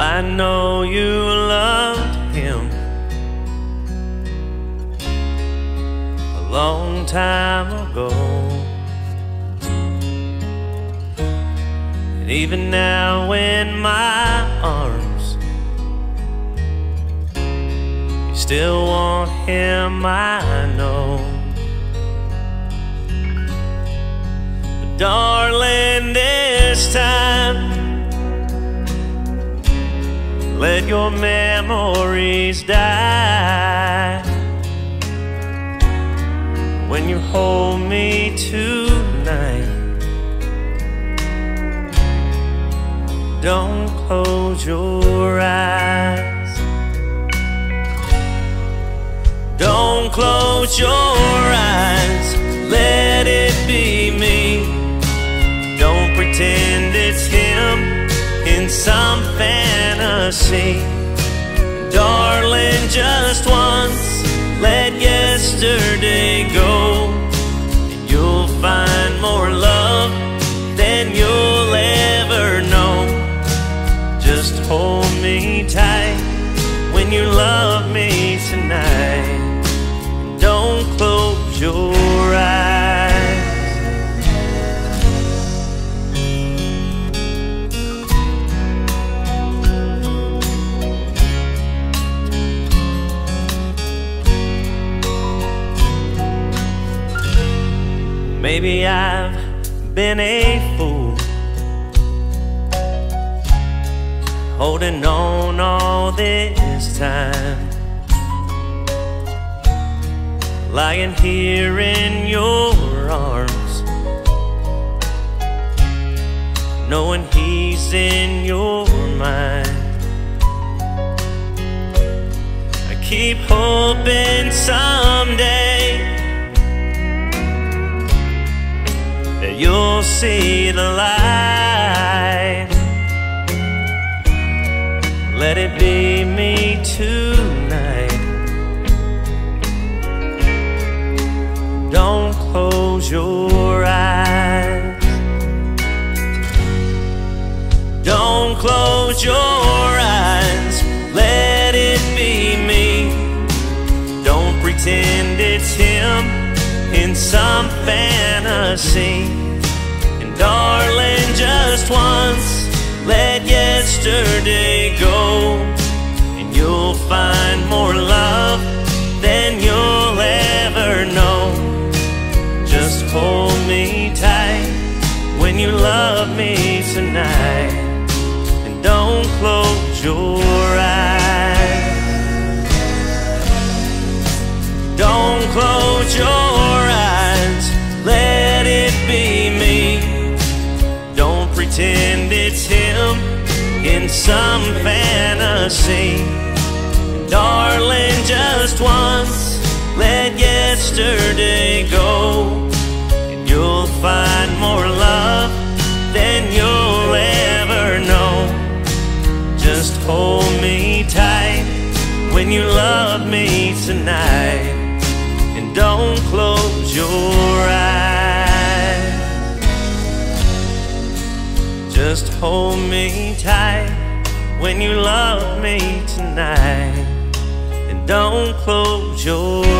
I know you loved him a long time ago. And even now, in my arms, you still want him, I know. But darling, Let your memories die when you hold me tonight. Don't close your eyes. Don't close your eyes. Let it be me. Don't pretend it's him in some fantasy. Darling, just once, let yesterday go. And you'll find more love than you'll ever know. Just hold me tight when you love me tonight. Don't close your eyes. Maybe I've been a fool. Holding on all this time. Lying here in your arms. Knowing he's in your mind. I keep hoping someday you'll see the light. Let it be me tonight. Don't close your eyes. Don't close your eyes. Let it be me. Don't pretend it's him in some fantasy. Darling, just once, let yesterday go. And you'll find more love than you'll ever know. Just hold me tight when you love me tonight. And don't close your fantasy. Darling, just once, let yesterday go. And you'll find more love than you'll ever know. Just hold me tight when you love me tonight. And don't close your eyes. Just hold me tight when you love me tonight. And don't close your